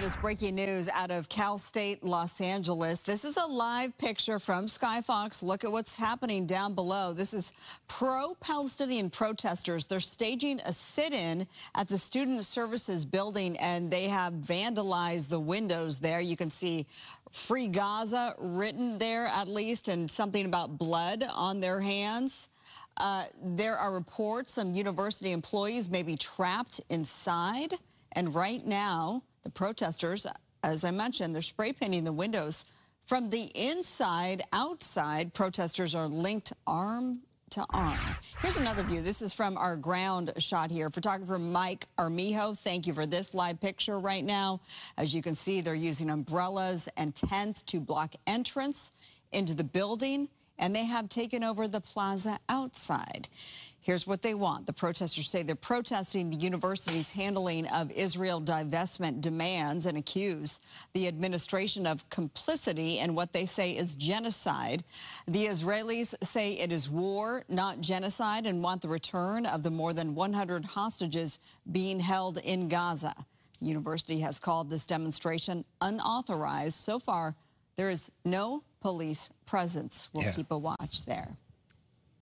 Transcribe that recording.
This breaking news out of Cal State Los Angeles. This is a live picture from Sky Fox. Look at what's happening down below. This is pro-Palestinian protesters. They're staging a sit-in at the Student Services building and they have vandalized the windows there. You can see Free Gaza written there at least and something about blood on their hands. Uh, there are reports some university employees may be trapped inside. And right now, the protesters, as I mentioned, they're spray painting the windows. From the inside, outside, protesters are linked arm to arm. Here's another view. This is from our ground shot here. Photographer Mike Armijo, thank you for this live picture right now. As you can see, they're using umbrellas and tents to block entrance into the building, and they have taken over the plaza outside. Here's what they want. The protesters say they're protesting the university's handling of Israel divestment demands and accuse the administration of complicity in what they say is genocide. The Israelis say it is war, not genocide, and want the return of the more than 100 hostages being held in Gaza. The university has called this demonstration unauthorized. So far, there is no police presence. We'll yeah. keep a watch there.